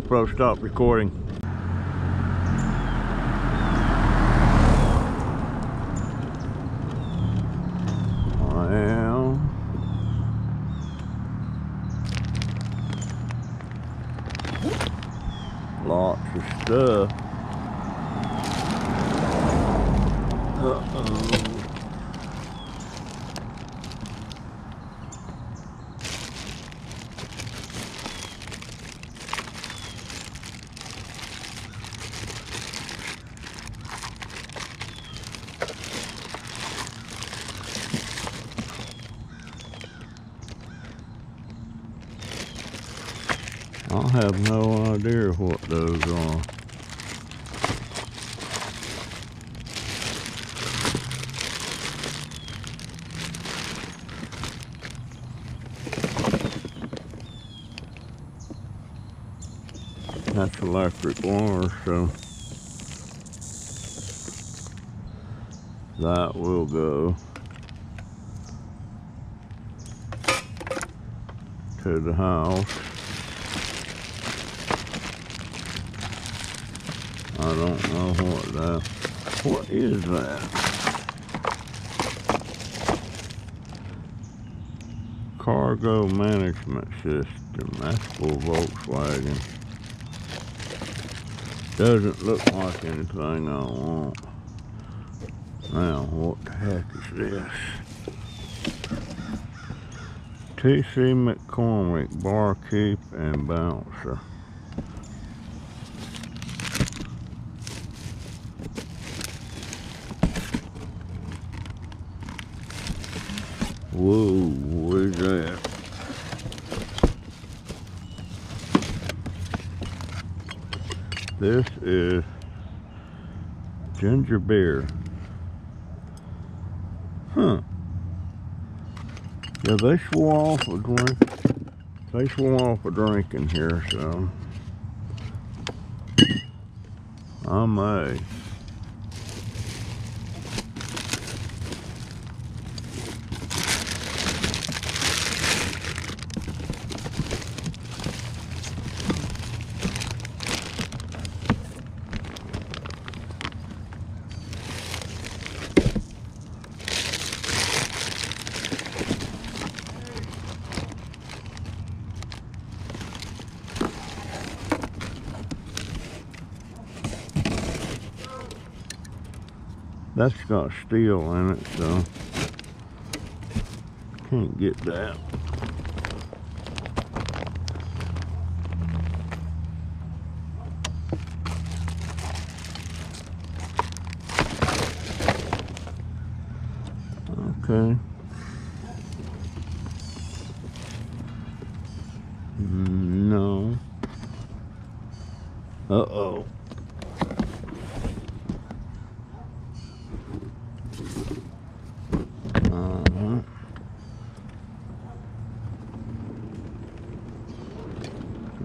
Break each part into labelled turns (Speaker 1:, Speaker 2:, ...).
Speaker 1: GoPro stop recording. Well, lots of stuff. Uh-oh. I have no idea what those are. That's electric wire, so that will go to the house. I don't know what that. What is that? Cargo management system. That's for Volkswagen. Doesn't look like anything I want. Now, what the heck is this? T.C. McCormick, barkeep and bouncer. Whoa, what is that? This is ginger beer. Huh. Yeah, they swore off a drink. They swore off a drink in here, so I may. That's got steel in it, so can't get that. Okay. Mm, No. Uh-oh. Uh-huh.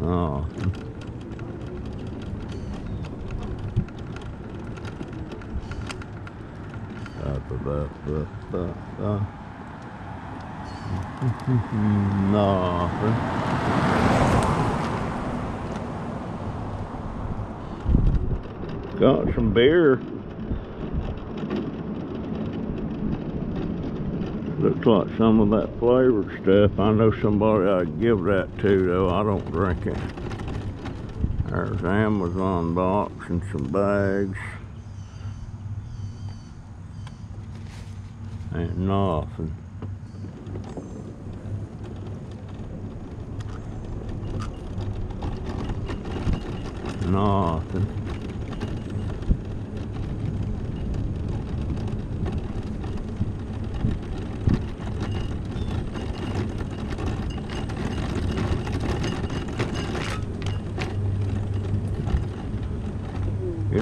Speaker 1: Oh. Uh, bu- bu- bu- bu- bu. Nothing. Got some beer. Looks like some of that flavored stuff. I know somebody I'd give that to, though. I don't drink it. There's Amazon box and some bags. Ain't nothing. Nothing.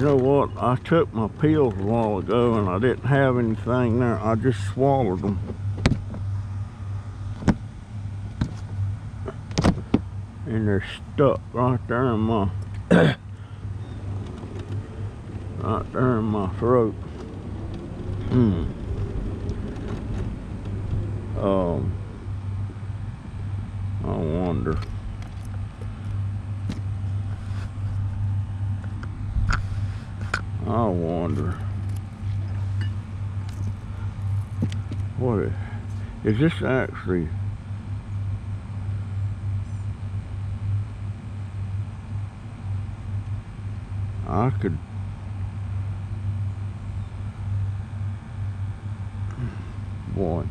Speaker 1: You know what? I took my pills a while ago and I didn't have anything there. I just swallowed them. And they're stuck right there in my right there in my throat. Hmm. Um I wonder. I wonder. What is, is this actually I could boy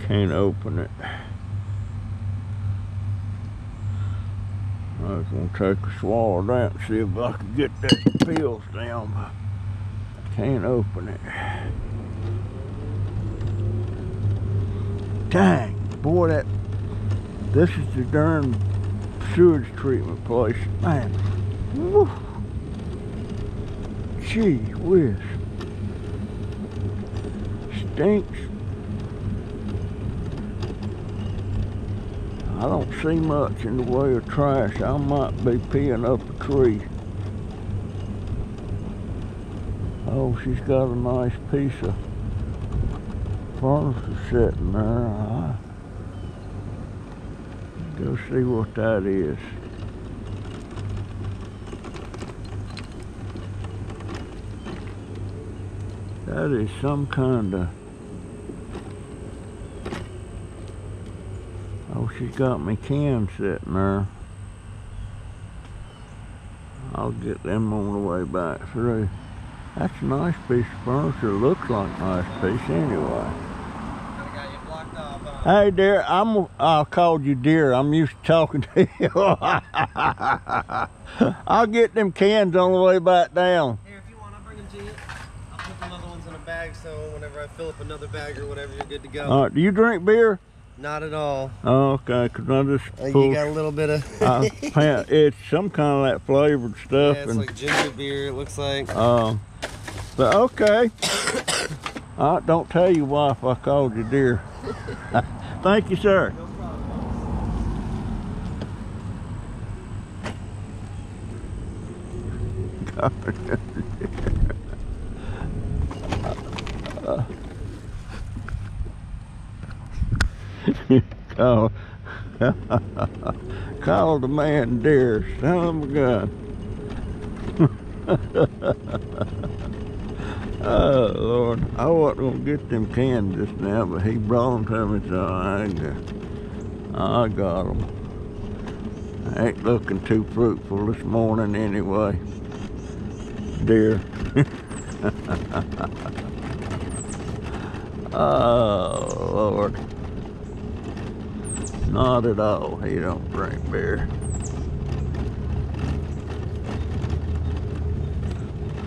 Speaker 1: can't open it. I was gonna take a swallow of that and see if I could get that pills down, but I can't open it. Dang, boy, that this is the darn sewage treatment place, man. Woo. Gee whiz, stinks. I don't see much in the way of trash. I might be peeing up a tree. Oh, she's got a nice piece of furniture sitting there. I go see what that is. That is some kind of Oh, she's got me cans sitting there. I'll get them on the way back through. That's a nice piece of furniture. Looks like a nice piece anyway.
Speaker 2: Kinda got you blocked off, huh?
Speaker 1: Hey, dear, I'm. I called you dear. I'm used to talking to you. I'll get them cans on the way back down.
Speaker 2: Here, if you want, I'll bring them to you. I'll put them other ones in a bag so whenever I fill up another bag or whatever, you're good to go.
Speaker 1: All right, do you drink beer?
Speaker 2: Not at all.
Speaker 1: Oh, okay, because I just
Speaker 2: Uh, you got a little bit of.
Speaker 1: I it's some kind of that flavored
Speaker 2: yeah,
Speaker 1: stuff,
Speaker 2: it's
Speaker 1: and
Speaker 2: like ginger beer. It looks like.
Speaker 1: Um, but okay. I don't tell your wife I called you dear. Thank you, sir.
Speaker 2: No problem.
Speaker 1: Call, oh. call the man dear, son of a gun. oh Lord, I wasn't gonna get them cans just now, but he brought them to me, so I, I got them. Ain't looking too fruitful this morning anyway. Dear. oh Lord. Not at all. He don't drink beer.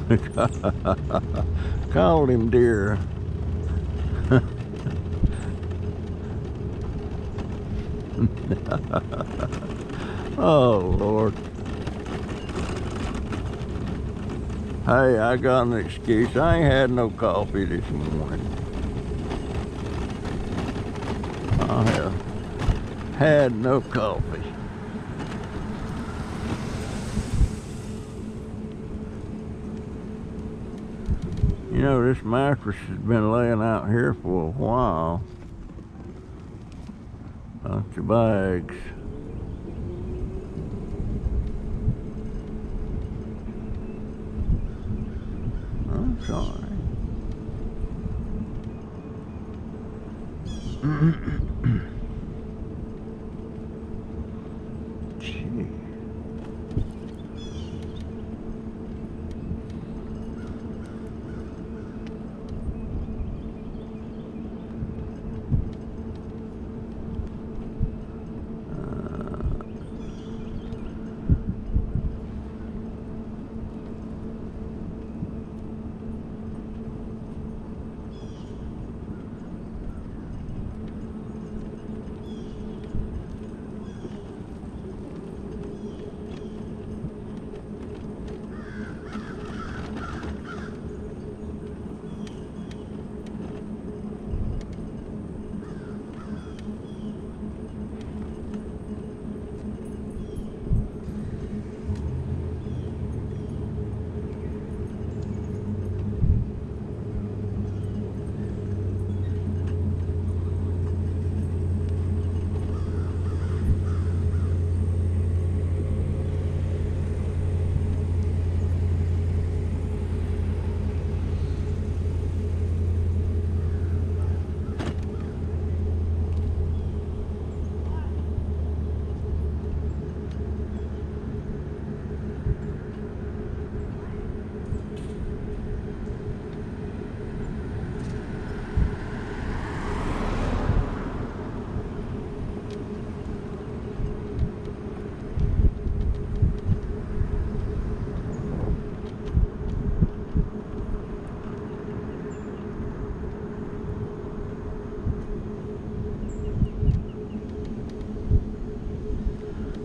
Speaker 1: Called him dear. oh Lord. Hey, I got an excuse. I ain't had no coffee this morning. Oh, I have had no coffee. You know, this mattress has been laying out here for a while. Bunch of bags. I'm sorry.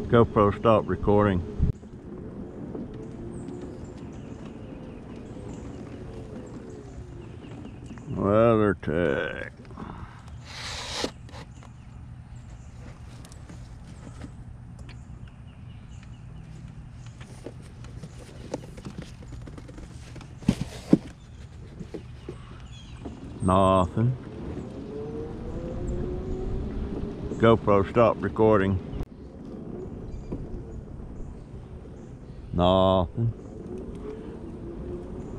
Speaker 1: GoPro stop recording. Weather tech. Nothing. GoPro stop recording. Nothing.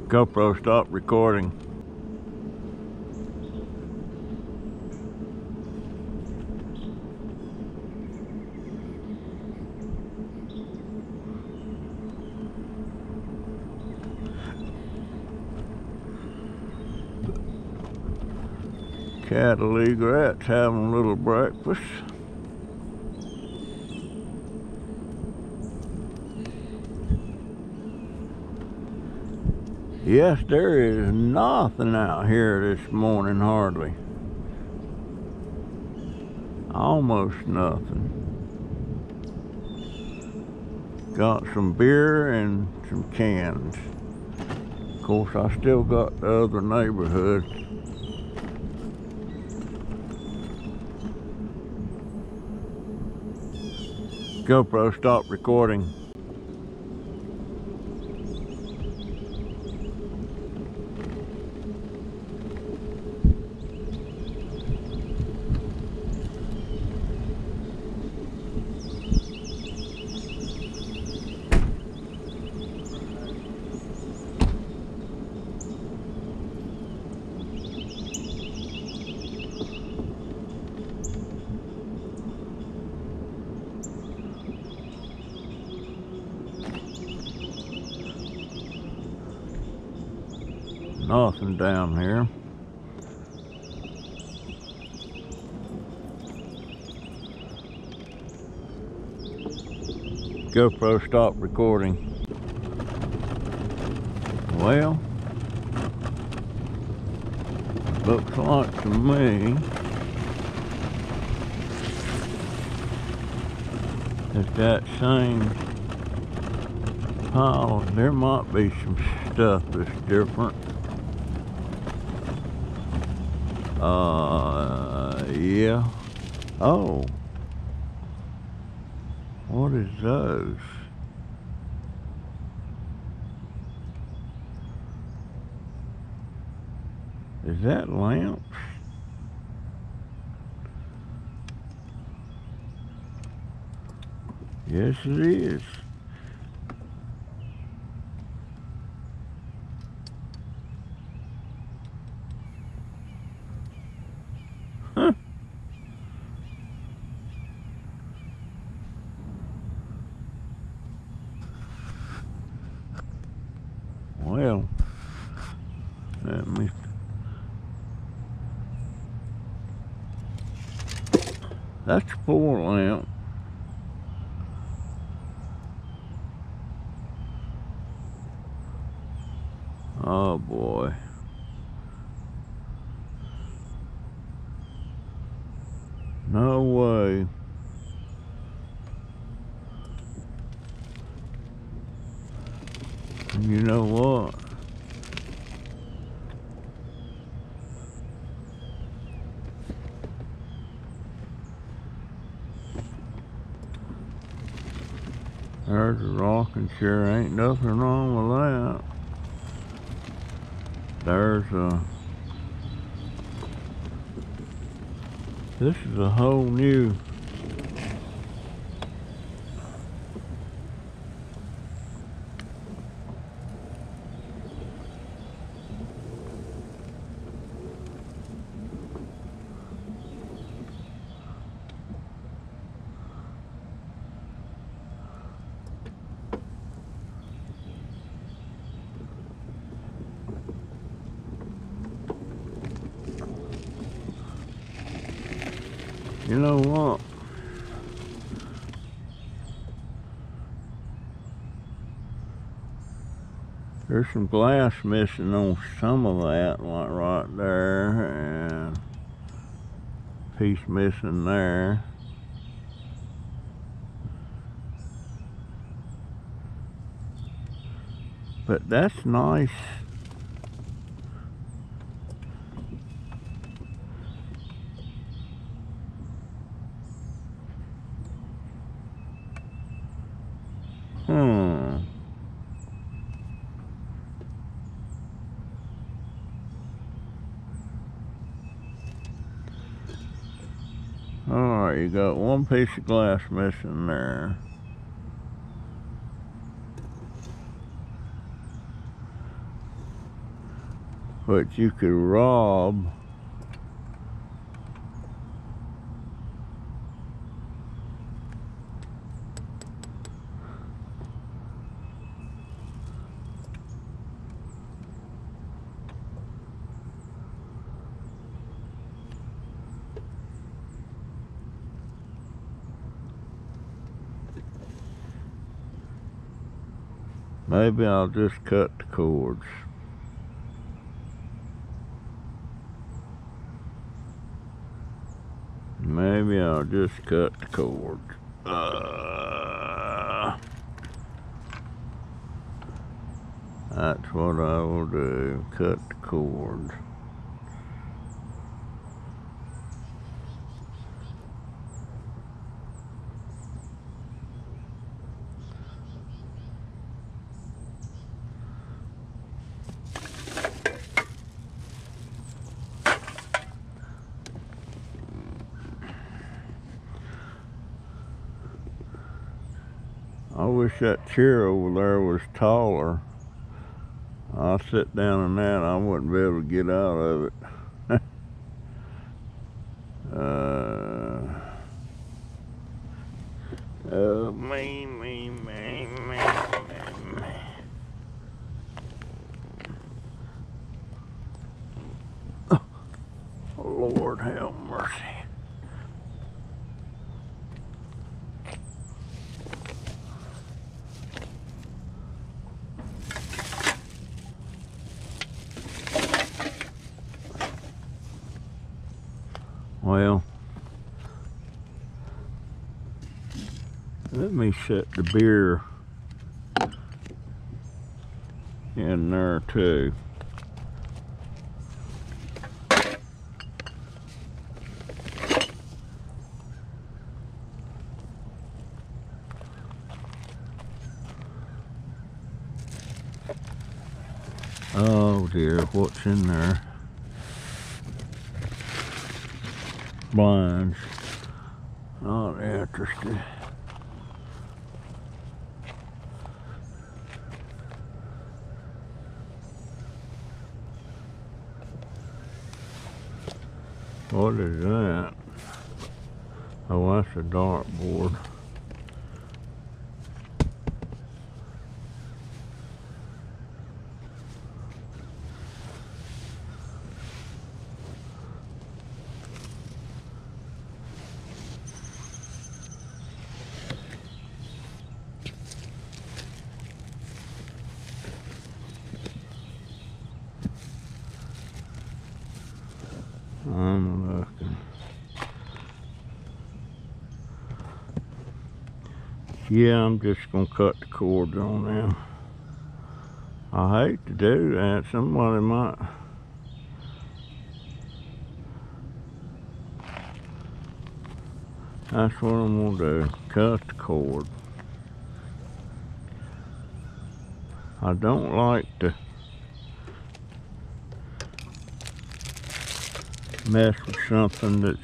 Speaker 1: GoPro stop recording. Cattle egrets having a little breakfast. Yes, there is nothing out here this morning, hardly. Almost nothing. Got some beer and some cans. Of course, I still got the other neighborhood. GoPro, stopped recording. Nothing down here. GoPro stopped recording. Well, looks like to me that that same pile, there might be some stuff that's different. Uh, yeah. Oh. What is those? Is that lamps? Yes, it is. Huh. Well, me. That's four lamp. Oh boy. No way. And You know what? There's a chair. Ain't nothing wrong with that. There's a. This is a whole new. You know what? There's some glass missing on some of that, like right there, and piece missing there. But that's nice. Hmm. Alright, you got one piece of glass missing there. But you could rob Maybe I'll just cut the cords. Maybe I'll just cut the cords. Uh, that's what I will do. Cut the cords. I wish that chair over there was taller. I'll sit down in that. I wouldn't be able to get out of it. uh, oh, me, me, me, me, me, me. Oh, Lord have mercy. Well, let me set the beer in there too. Oh dear, what's in there? blinds. Not interested. What is that? Oh, that's a dartboard. I'm looking. Yeah, I'm just gonna cut the cords on them. I hate to do that. Somebody might. That's what I'm gonna do. Cut the cord. I don't like to mess with something that's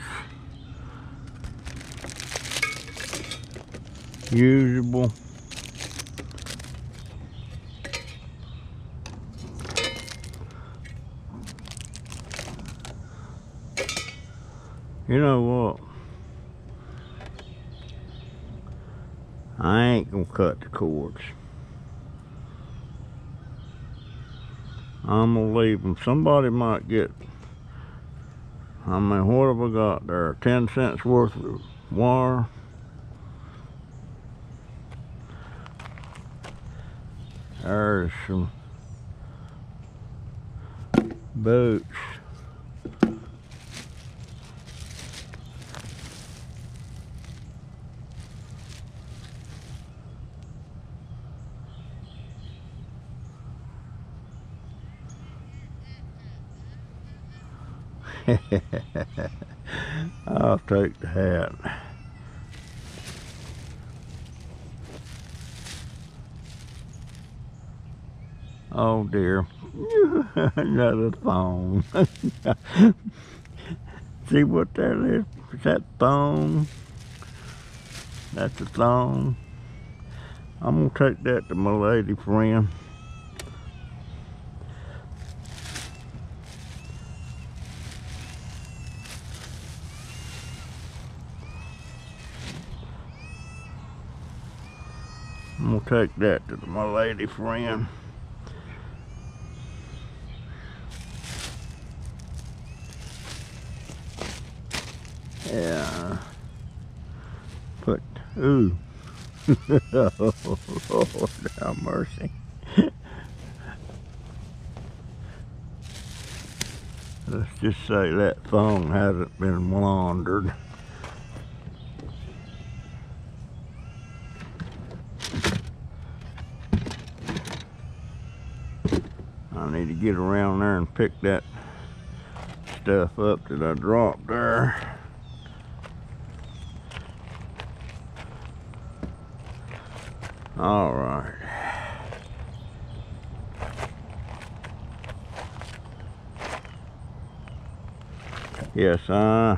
Speaker 1: usable. You know what? I ain't gonna cut the cords. I'm gonna leave them. Somebody might get I mean, what have I got there? 10 cents worth of wire. There's some boots. I'll take the hat. Oh dear. Another thong. See what that is? That thong? That's a thong. I'm gonna take that to my lady friend. I'm gonna take that to my lady friend. Yeah. Put, ooh. oh, Lord have mercy. Let's just say that phone hasn't been laundered. I need to get around there and pick that stuff up that I dropped there. All right. Yes, uh,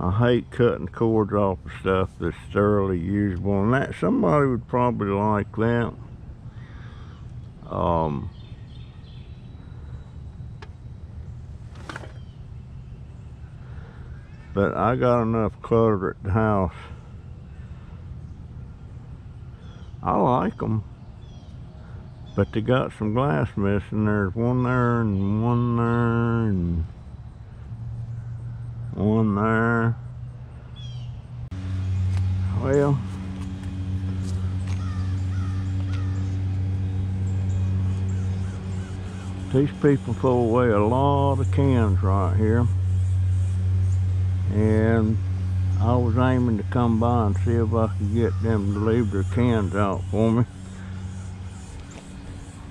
Speaker 1: I hate cutting cords off of stuff that's thoroughly usable, and that somebody would probably like that. Um, but I got enough clutter at the house. I like them, but they got some glass missing. There's one there and one there and one there. Well, these people throw away a lot of cans right here. And I was aiming to come by and see if I could get them to leave their cans out for me.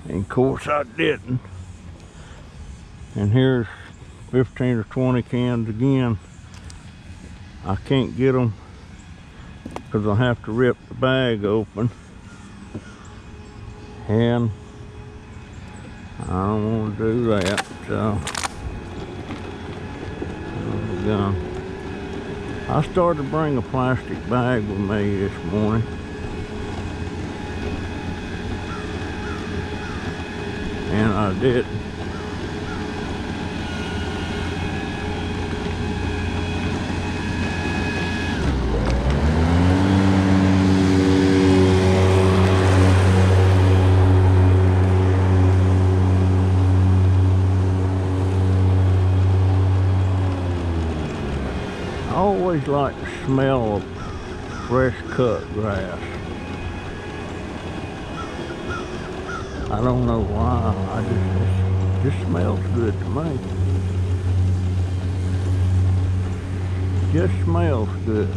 Speaker 1: And of course I didn't. And here's 15 or 20 cans again. I can't get them because I'll have to rip the bag open. And I don't want to do that, so. Oh, I'm gonna- I started to bring a plastic bag with me this morning. And I did. I always like the smell of fresh cut grass. I don't know why. I just it just smells good to me. Just smells good.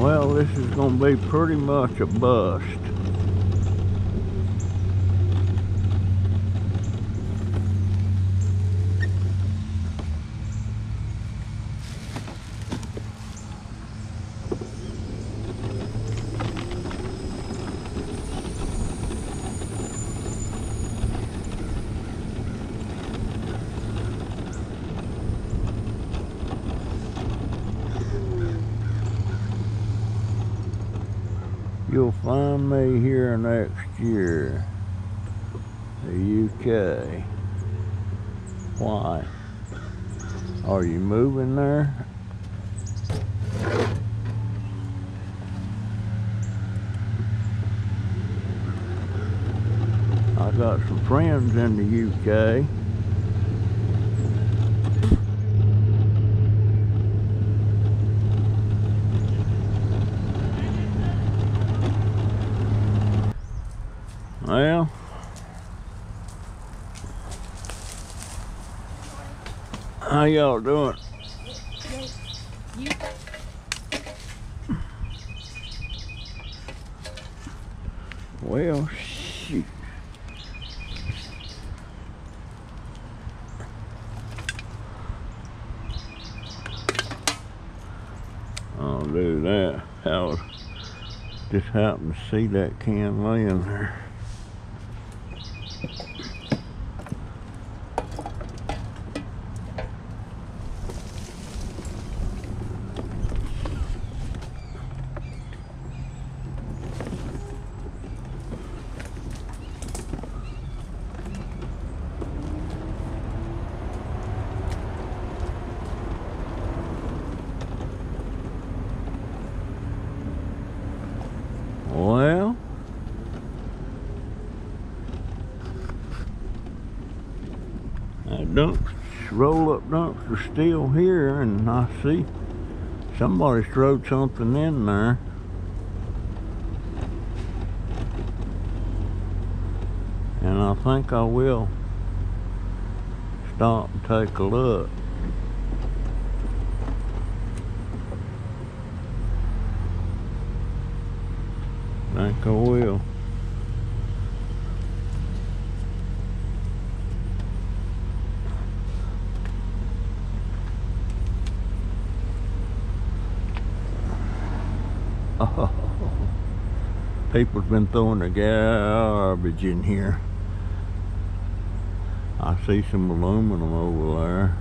Speaker 1: Well, this is going to be pretty much a bust. You'll find me here next year. The UK. Why? Are you moving there? I got some friends in UK. Well, how y'all doing? Well, shoot. I'll do that. I was happened to see that can laying there. Well, that dump, roll up dumps are still here, and I see somebody throwed something in there. And I think I will stop and take a look. think I will. Oh, people's been throwing their garbage in here. I see some aluminum over there.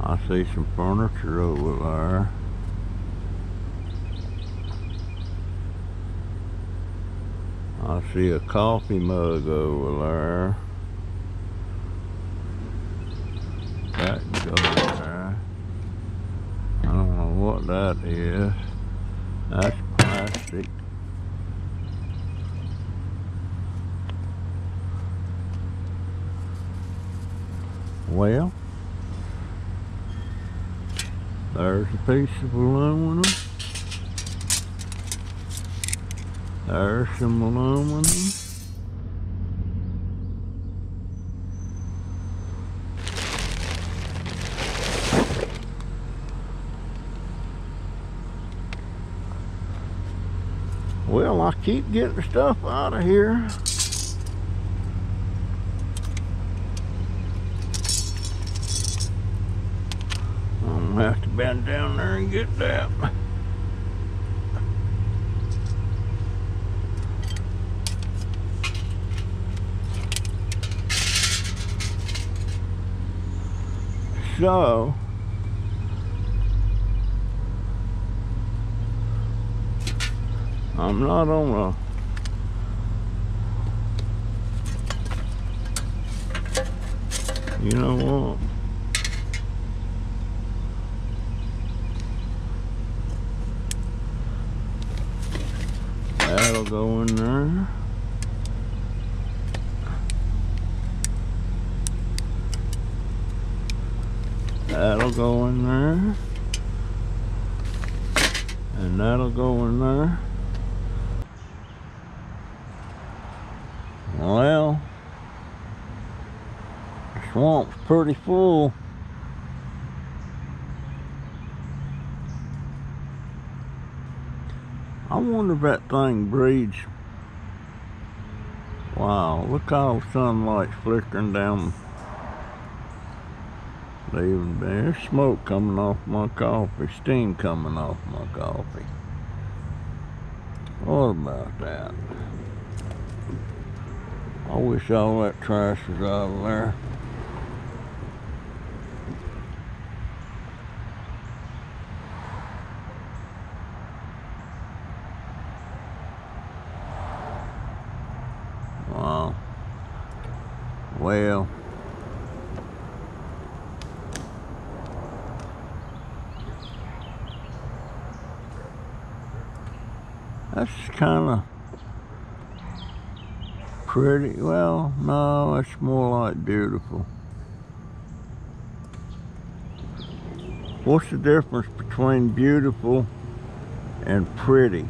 Speaker 1: I see some furniture over there. I see a coffee mug over there. That can go there. I don't know what that is. That's plastic. Well, there's a piece of aluminum. There's some aluminum. Well, I keep getting stuff out of here. I don't I'm down there and get that. So, I'm not on a You know what? That'll go in there. That'll go in there. And that'll go in there. Well, the swamp's pretty full. I wonder if that thing breeds. Wow, look how the sunlight's flickering down. Leaving there's smoke coming off my coffee, steam coming off my coffee. What about that? I wish all that trash was out of there. Wow. Well. That's kind of pretty. Well, no, it's more like beautiful. What's the difference between beautiful and pretty?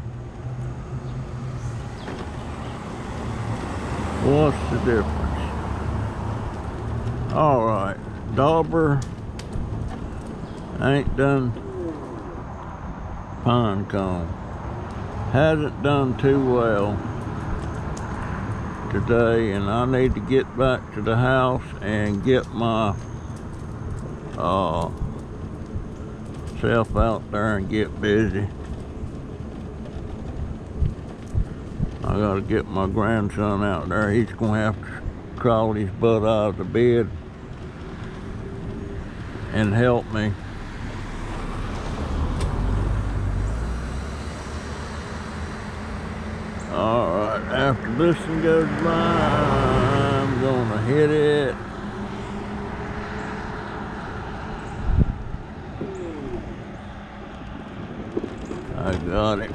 Speaker 1: What's the difference? All right, Dobber ain't done pine cone. Hasn't done too well today, and I need to get back to the house and get my uh, self out there and get busy. I gotta get my grandson out there. He's gonna have to crawl his butt out of the bed and help me. All right, after this one goes by, I'm gonna hit it. I got it.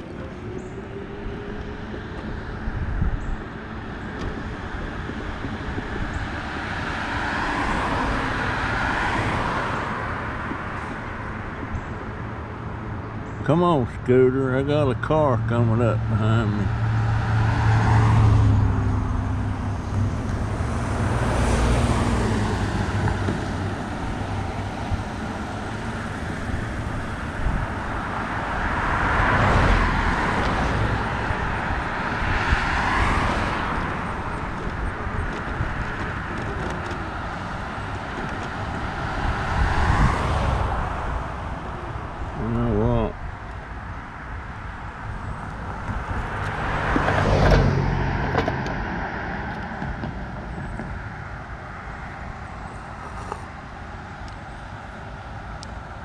Speaker 1: Come on, Scooter. I got a car coming up behind me. You know what?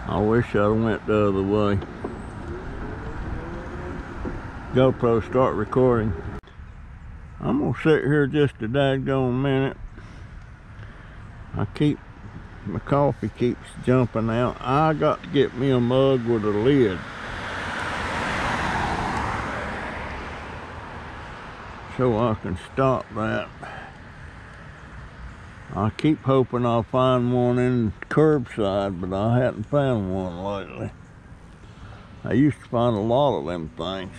Speaker 1: I wish I'd went the other way. GoPro start recording. I'm gonna sit here just a daggone minute. I keep my coffee keeps jumping out. I got to get me a mug with a lid. So I can stop that. I keep hoping I'll find one in curbside, but I haven't found one lately. I used to find a lot of them things.